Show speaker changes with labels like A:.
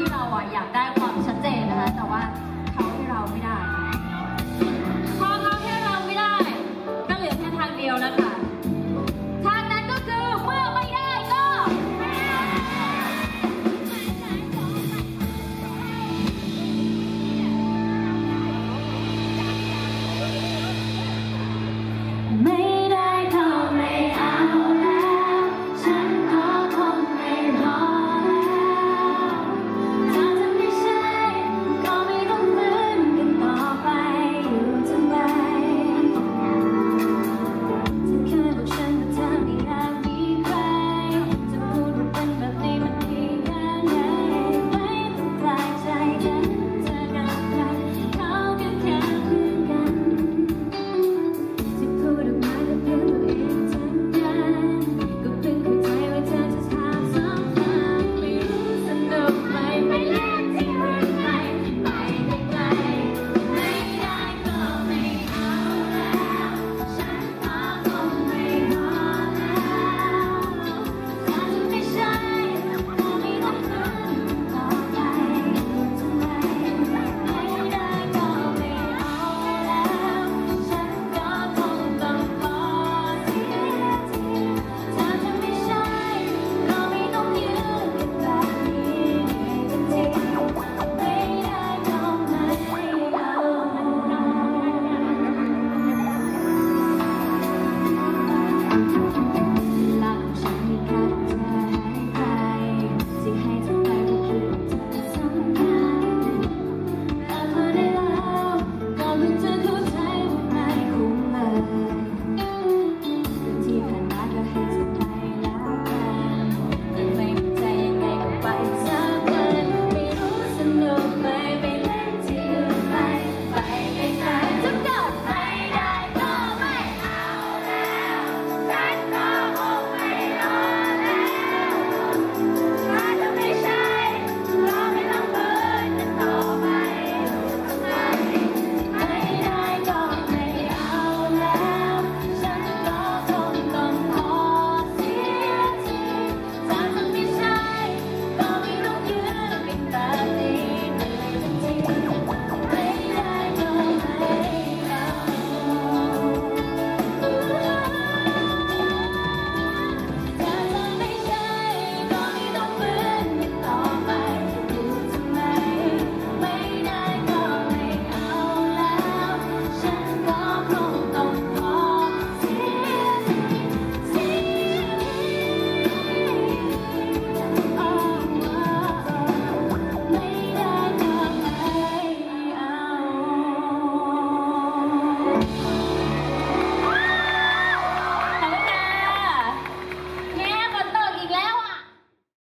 A: ที่เราอะอยากได้ความชัดเจนนะคะแต่ว่า